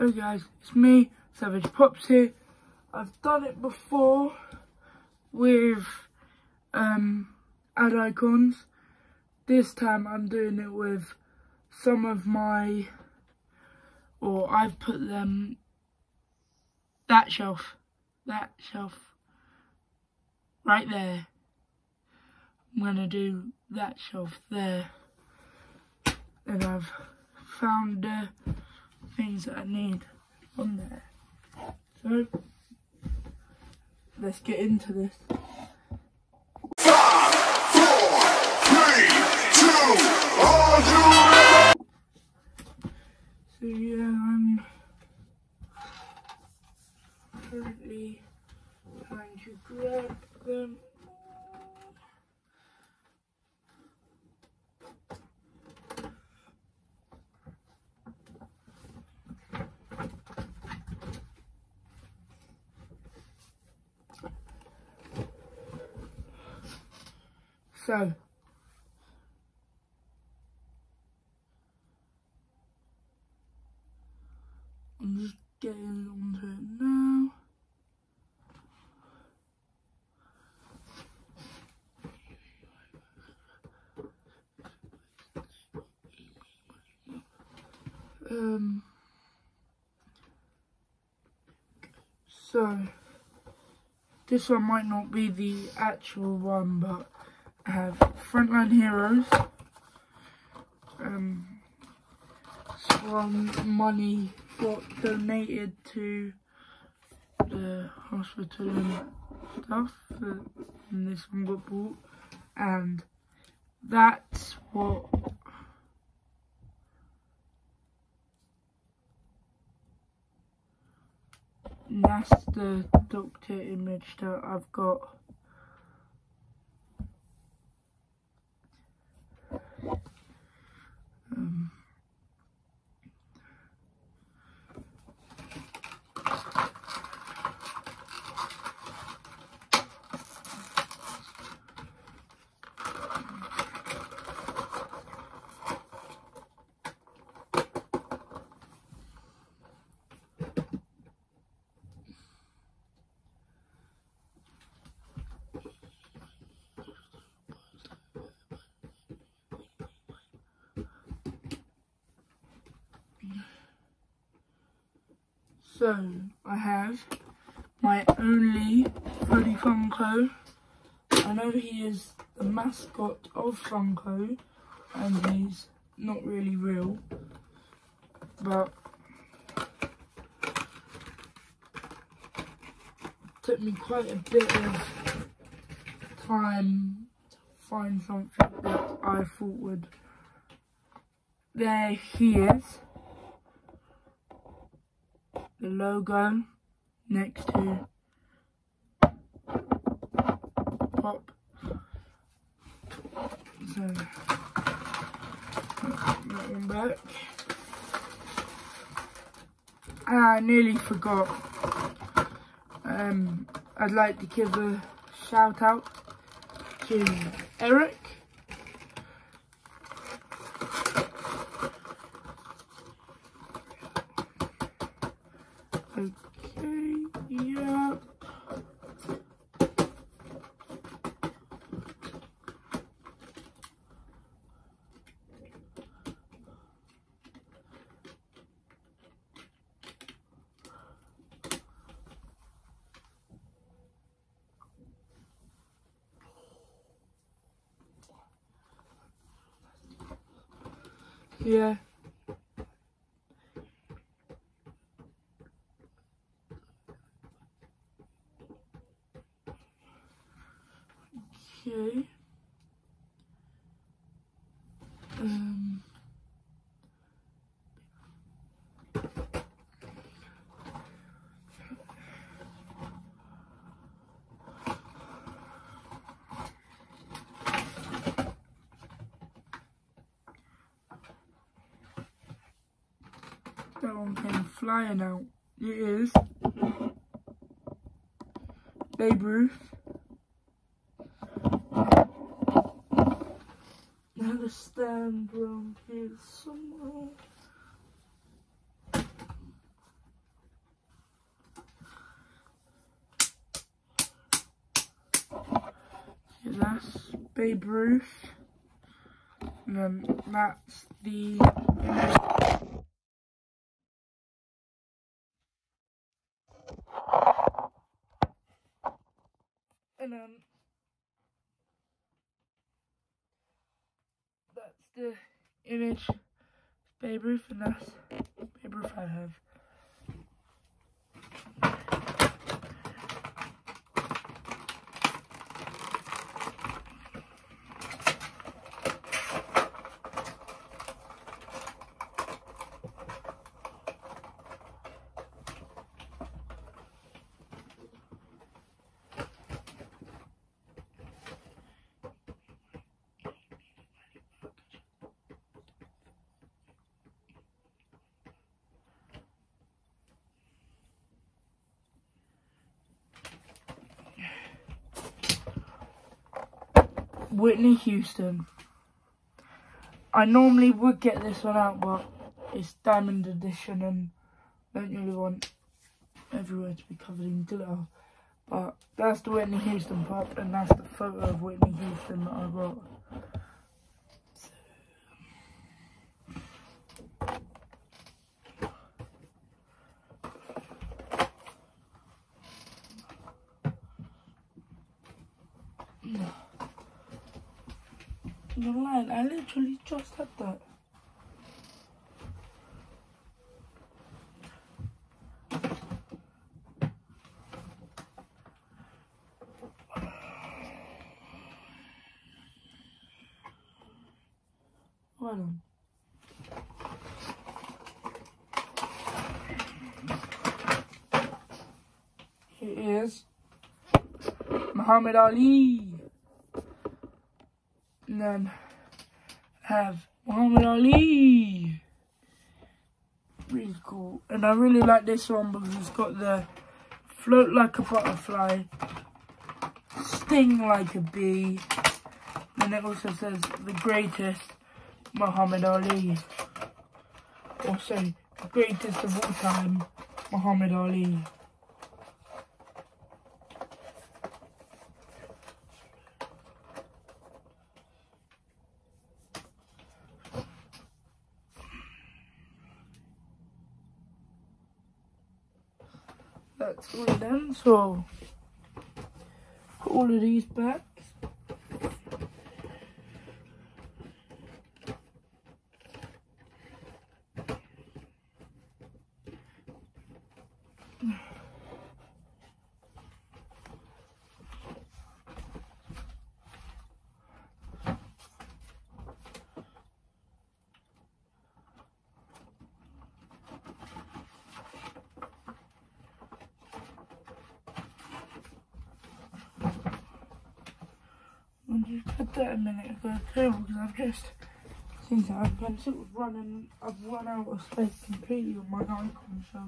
Hello guys, it's me, Savage Pops here. I've done it before with um, ad icons. This time I'm doing it with some of my, or I've put them, that shelf, that shelf, right there. I'm going to do that shelf there. And I've found uh, things that I need on there. So, let's get into this. So yeah, I'm currently trying to grab them. So, I'm just getting onto it now. Um, so, this one might not be the actual one, but Have Frontline Heroes. Um, some money got donated to the hospital and stuff, and this one got bought, and that's what that's the doctor image that I've got. So, I have my only Freddy Funko. I know he is the mascot of Funko, and he's not really real, but took me quite a bit of time to find something that I thought would. There he is the logo next to pop. So that one back. I nearly forgot. Um, I'd like to give a shout out to Eric Okay, yeah. Yeah. Okay. That one came flying out. It is Babe Ruth. Now the stand around here somewhere. Yeah, that's Babe Ruth. And then that's the and then that's the image of Babe Ruth and that's Babe Ruth I have. Whitney Houston. I normally would get this one out, but it's diamond edition and don't really want everywhere to be covered in glitter. But that's the Whitney Houston pop, and that's the photo of Whitney Houston that I got. You're lying, I literally just had that. Hold on. Here is Muhammad Ali. Then have Muhammad Ali. Really cool. And I really like this one because it's got the float like a butterfly, sting like a bee. And it also says the greatest Muhammad Ali. Also, the greatest of all time, Muhammad Ali. That's all them, so put all of these back. You put that a minute ago too because I've just since I've been sort of running I've run out of space completely on my icon so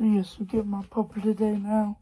yes, we get my pop today now.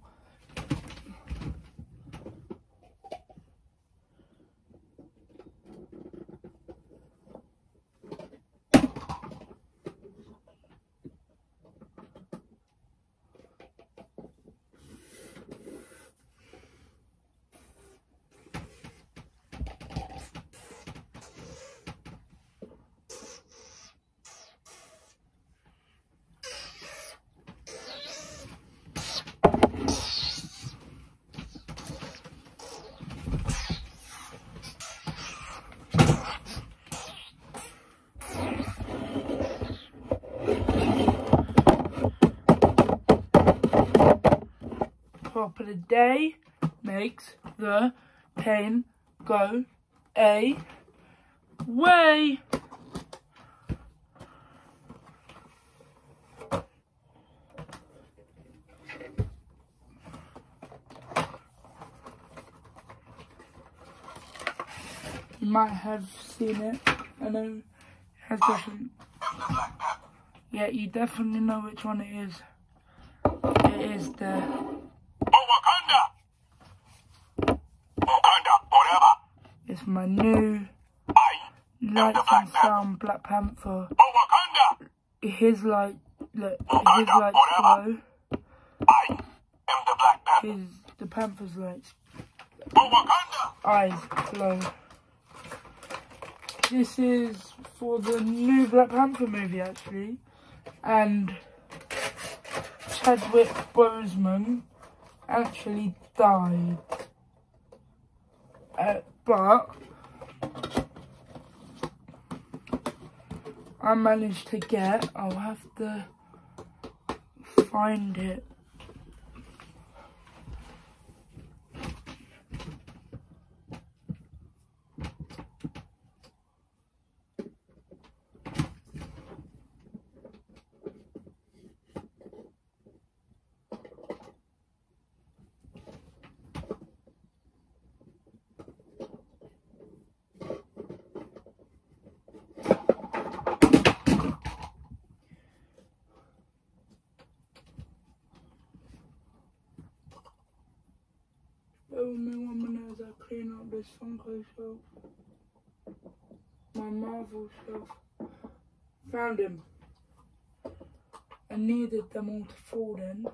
Drop of the day makes the pain go away. You might have seen it. I know it has different. Yeah, you definitely know which one it is. It is the my new lights and sound Black Panther. Oh! His light look his lights glow. I am the Black Panther. His the Panther's lights Oh, eyes glow. This is for the new Black Panther movie actually. And Chadwick Boseman actually died. But I managed to get, I'll have to find it. Bear with me one minute as I clean up My Marvel shelf. Found him. I needed them all to fall in.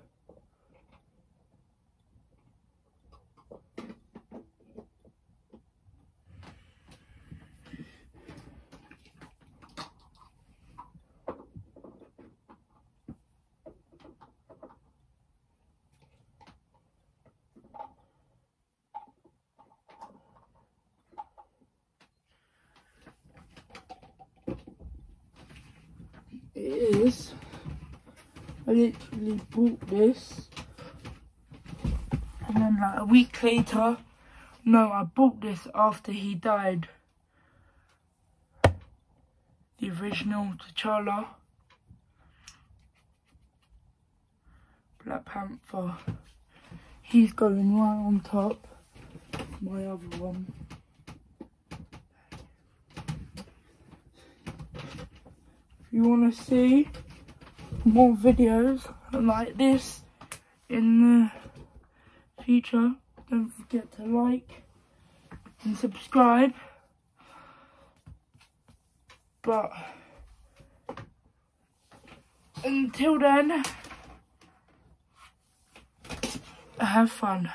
Is. I literally bought this. And then like a week later, no, I bought this after he died. The original T'Challa. Black Panther. He's going right on top. My other one. You want to see more videos like this in the future, don't forget to like and subscribe. But until then, have fun.